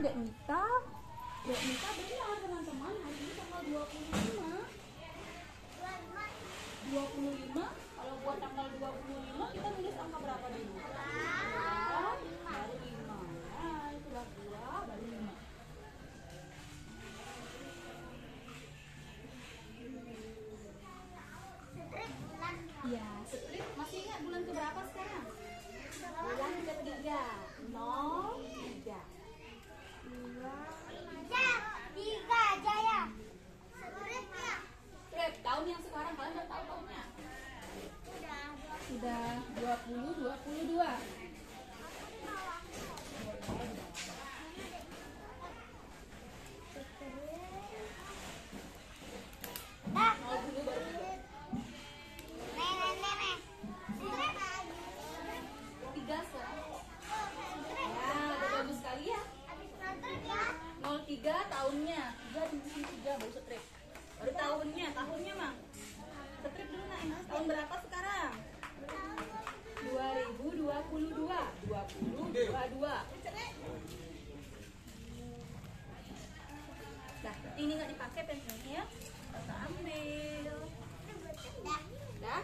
Dek Mita. Dek Mita benar teman-teman. Hari ini tanggal 25. 25. Kalau buat tanggal 25 kita nulis angka berapa dulu? Dua, baru 5. Nah, itulah 2 baru 5. Iya, strip masih ingat bulan keberapa sekarang? Bulan ketiga. 0 3. Strip tahun yang sekarang kalian udah tahu tahunnya? Sudah 20 22. Mau dulu baru tiga sekarang. Ya, udah bagus sekali ya. 03 tahunnya. 3 di sini 3 baru strip. Baru tahunnya, tahunnya, Mang. Strip dulu. Emang Tahun berapa sekarang? 2022. 2022. Nah, ini nggak dipakai pensilnya. Kita ambil. Dah.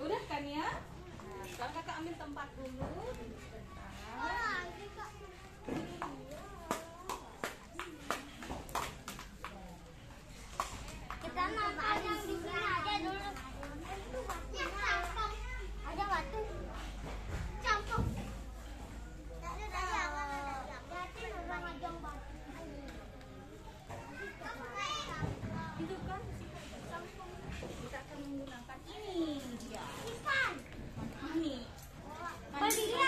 Udah kan ya? Nah, ambil tempat dulu. Kita nonton yang di sini aja dulu. Ada batu. Campur. Itu kan kita akan menggunakan ini dia. Ikan. Ini. Boleh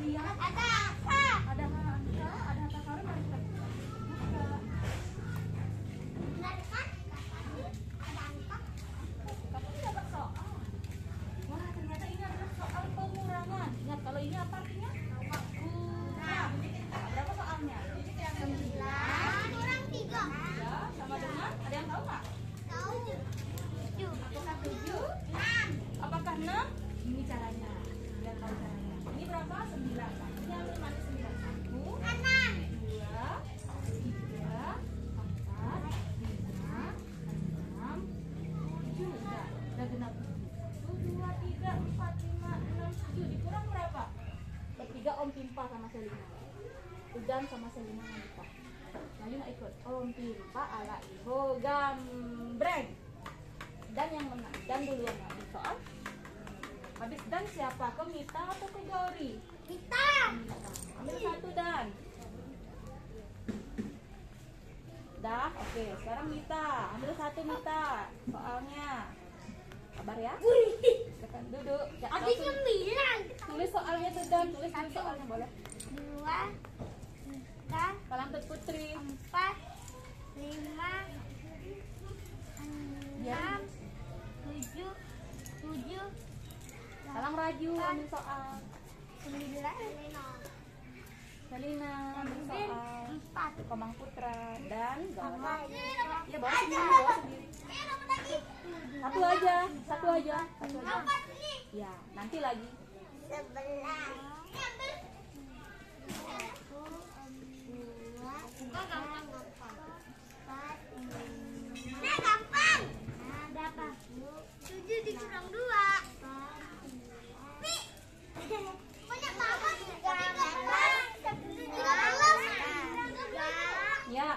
你们大 Selina. Udan sama Selina yang kita. Lalu nggak ikut. Om Pimpa ala Ibu Gambreng. Dan yang menang. Dan duluan ngambil soal. Habis Dan siapa? Ke Mita atau ke Gauri? Mita. Ambil satu Dan. Dah, oke. Sekarang Mita. Ambil satu Mita. Soalnya. Kabar ya. Duduk. Ya, langsung sembilan. tulis soalnya tuh Dan. Tulis tulis soalnya boleh. Dua. Tiga. Kalam Tut Putri. Empat. Lima. Enam. Tujuh. Tujuh. Kalang Raju soal. Sembilan. Selina soal. Empat. Komang Putra dan Gauri. Apa? Ya bawa sendiri, bawa sendiri. Satu aja, satu aja, satu aja. Ya, nanti lagi. Sebelas. Satu, dua, tiga, empat, Nah, gampang. Nah, berapa? Tujuh dikurang dua. Pi. Banyak banget. Tiga belas. Tiga belas. Tiga. Ya,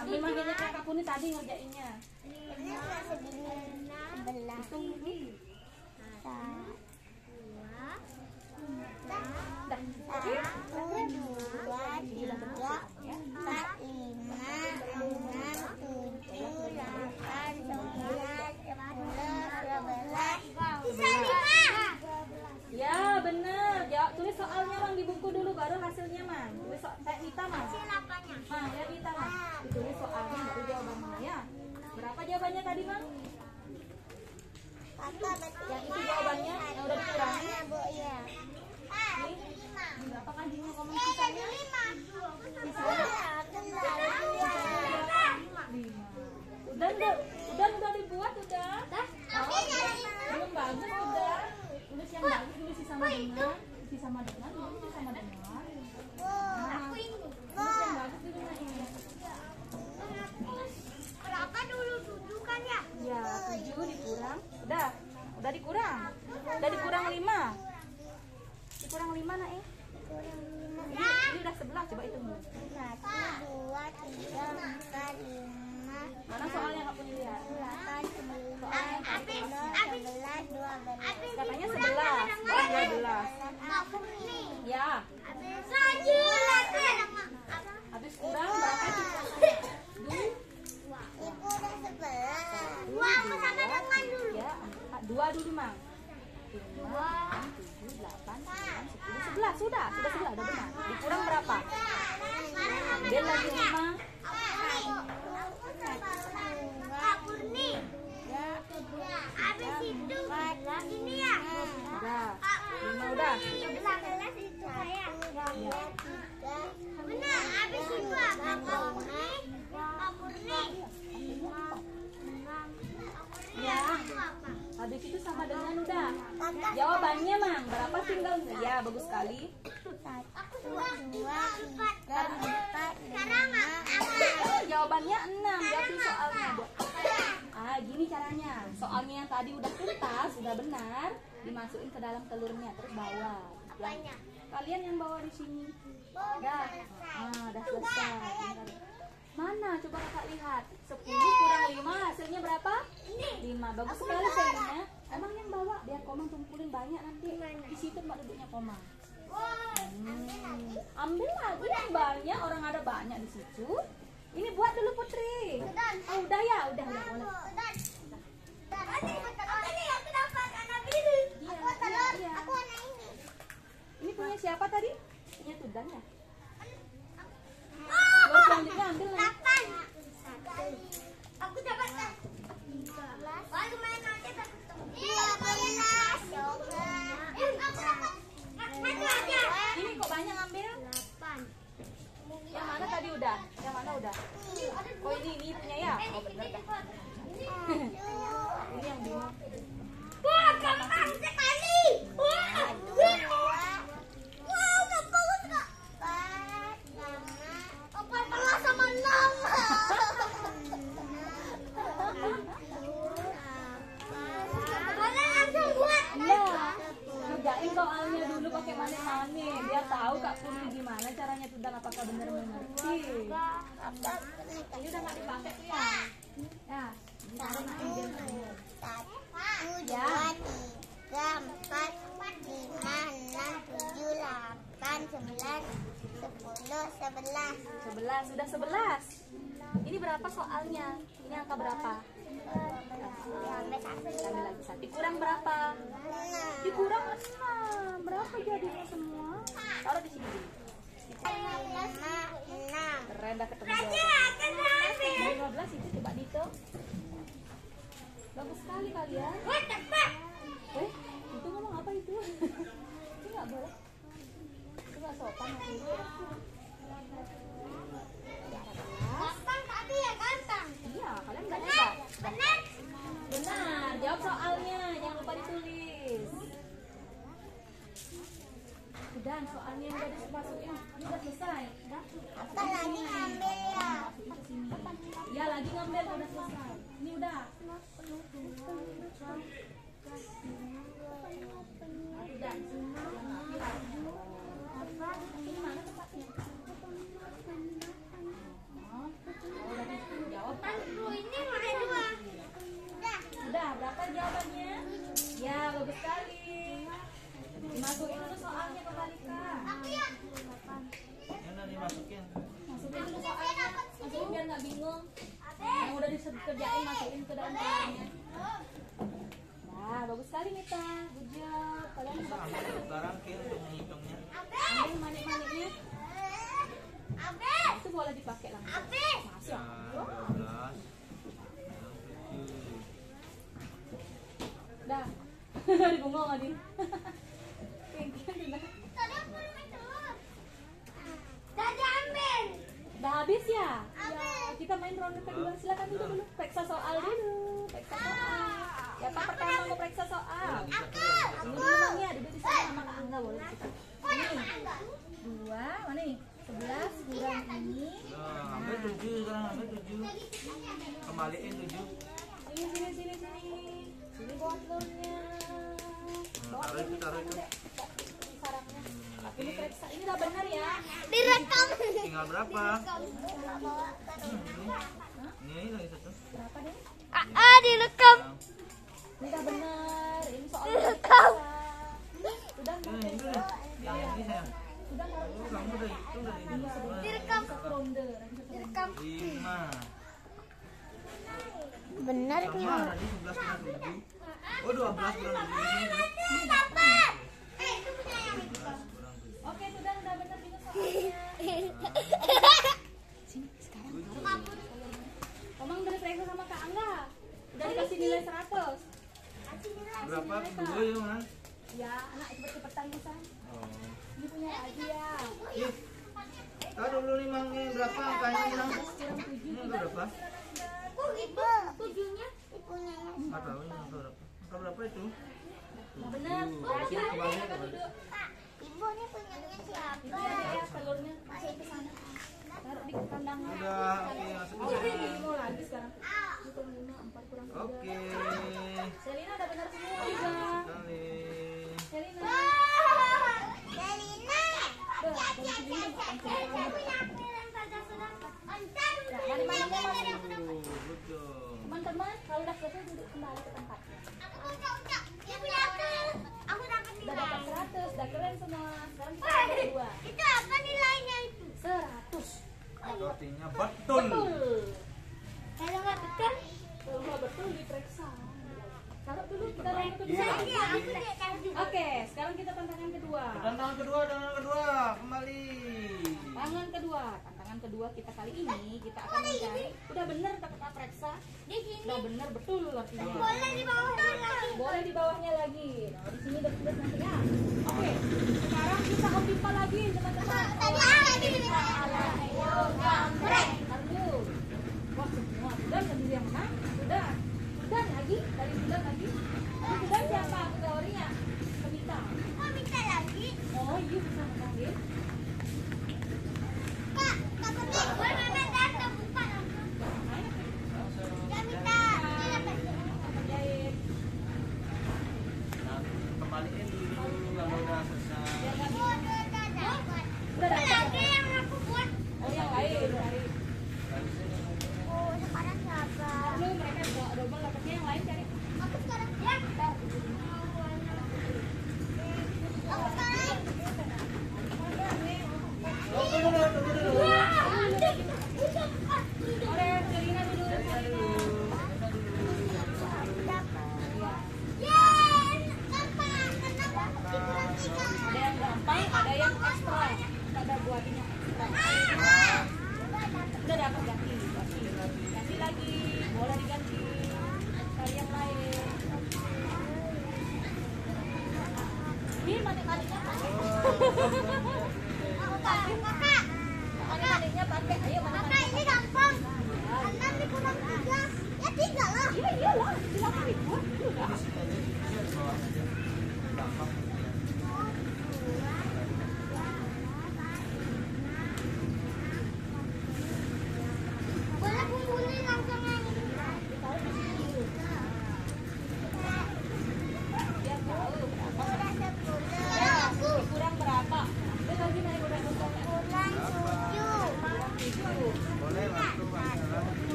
ambil manggilnya kayak Kak Puni tadi ngerjainnya. Ini nggak segini. Sebelah. Hitung dulu. Dah. Satu, dua, tiga, empat, lima, enam, tujuh, delapan, sembilan, sepuluh, sebelas. Bisa lima. Ya, bener. Jawab tulis soalnya Mang di buku dulu baru hasilnya Mang. Tulis so kayak Ita Mang. Delapannya. Mang, lihat Ita Mang. Ditulis soalnya baru jawabannya ya. Berapa jawabannya tadi Mang? Kakak betul. Yang itu yang udah dikurangi. Ya, Bu, ya. Berapa kanjinya kamu Eh, sisanya? Udah, udah, udah, dibuat udah. Belum bagus udah. Tulis yang bagus, tulis isi sama dengan, isi sama dengan, tulis isi sama dengan. Aku ini. Tulis yang bagus di rumah ini. Berapa dulu tujuh kan ya? Ya, tujuh dikurang. Udah, udah dikurang. Udah dikurang lima. Dikurang lima nak eh. Ini, ini udah sebelah, coba hitung. Satu, dua, tiga, empat, lima, Mana soalnya nggak punya lihat? delapan, sembilan, sepuluh, sebelas, dua belas. Katanya sebelas, oh dua belas. Ya, habis kurang berapa? Dua, Ibu udah sebelas. Wah, aku sama dengan dulu. tiga, empat, dua dulu mang. Lima, tujuh, delapan, sembilan, sepuluh, sebelas. Sudah, sudah sebelah, udah benar. Dikurang berapa? Ambil lagi lima. Habis itu ini ya. Udah, lima udah. itu saya. Benar, habis itu apa? Kapurni, kapurni. Ya, habis itu sama dengan udah. Jawabannya mang, berapa tinggal? Ya, bagus sekali. Tiga, empat. Jawabannya enam. Jawab di soalnya. Ah, gini caranya. Soalnya yang tadi udah tuntas, udah benar, dimasukin ke dalam telurnya terus bawa. Kalian yang bawa di sini. Dah. Ah, udah selesai. Mana? Coba kakak lihat. 10 kurang 5 hasilnya berapa? 5. Bagus sekali kayaknya. Emang yang bawa biar komang tumpulin banyak nanti. Di situ mbak duduknya komang. Hmm. Ambil lagi yang banyak, orang ada banyak di situ. Ini buat dulu Putri. Oh, udah ya, udah udah boleh. 11 sudah 11 ini berapa soalnya? Ini angka berapa? Ambil lagi satu kurang berapa? Dikurang 6 berapa jadinya semua? Taruh di sini. Dulu keren dah ketemu jawaban 15 itu coba dihitung. Bagus sekali kalian. ini? Udah. Udah, berapa jawabannya? Ya, bagus sekali. Masukin dulu soalnya ke Malika. Aku ya. Yang dimasukin. Masukin dulu soalnya. Biar nggak bingung ke dalam telurnya nah bagus sekali Mita good job kalian hebat Ambil sekali sekarang Ki untuk menghitungnya. ambil manik-maniknya itu boleh dipakai langsung masuk Ya, 12. Yang tujuh. dah di bungong Adin Udah. Udah habis ya? Ya, kita main ronde kedua. Silakan duduk dulu. Periksa soal dulu. Periksa soal. Siapa pertama mau periksa soal? Tunggu dulu Mangnya, duduk di sana sama Kak Angga boleh kita. Ini. Dua, mana nih? Sebelas kurang ini. Nah, ambil tujuh sekarang ambil tujuh. Kembaliin tujuh. Sini, sini, sini, sini. Sini bawa telurnya. Bawa taruh itu, telurnya, taruh itu. Sarangnya. Ini periksa. Ini udah benar ya? Direkam. Tinggal berapa? Deh? Ah, direkam. Ini udah benar. Ini soal Direkam. Udah Ini, nggak ini deh. Yang ini sayang. Udah nggak Oh, kamu udah hitung dari ini. Direkam. satu ronde. Lagi satu ronde. Lima. Benar Sama tadi sebelas kurang tujuh. Oh, dua belas kurang tujuh. Di sini berapa? Sebelas kurang tujuh. Oke, sudah udah benar juga soalnya. Sini, sekarang taruh. Omang udah diperiksa sama Kak Angga. Udah dikasih nilai 100. Berapa? Dua ya, Mas? Ya, anak cepet-cepetan bisa. Oh. Ini punya lagi ya. Tahu dulu nih Mang, ini berapa angkanya nih, Mang? Ini berapa? Tujuhnya. Nggak tahu ini angka berapa. Angka berapa itu? Benar. Ibu ini punyanya siapa? Ya, ya, telurnya ke sana. Udah, masukin Oh, ini mau lagi sekarang. Ini kurang lima, empat kurang tiga. Oke. Teman-teman, kalau udah selesai duduk kembali ke tempatnya. Aku dapat Udah dapat 100, udah keren semua. Sekarang kita nilai. kedua. Itu apa nilainya itu? 100. Artinya betul. Betul. Kalau nggak betul, Kalau nggak betul diperiksa. Taruh dulu kita ronde kedua. Iya. aku. Oke, sekarang kita tantangan kedua. Tantangan kedua, tantangan kedua, kembali. Tantangan kedua, tantangan kedua kita kali ini kita akan mencari. Udah bener kita periksa. Di sini Udah bener betul artinya. boleh di bawah lagi. Boleh di bawahnya lagi. Nah, di sini udah nanti ya. Oke, sekarang kita optimal lagi teman-teman. Tadi ada di sini. Gambreng. Ntar dulu. Wah, semua. Sudah sendiri yang mana? Sudah. Sudah lagi. Dari bulan lagi. Tapi sudah siapa kategorinya? Kemita. Kok minta lagi? Oh, iya bisa memanggil. Kak, takutnya gue mana datang bukan. Ya minta. Ini dapat. Jahit. Nah, kembaliin dulu kalau udah selesai. Biar nggak Oh, udah dapat. Udah dapat. Lagi yang aku buat. Oh, yang lain. Cari. Dari sini. Oh, sekarang siapa? Lu mereka do- double dapatnya yang lain cari. Aku sekarang ya. Aku sekarang. Oh, tunggu dulu, tunggu dulu. Oke, Serina dulu. Serina. Ada yang gampang, ada yang ekstra. Kita ada buatin yang ekstra. Udah dapat ganti, lagi. Boleh diganti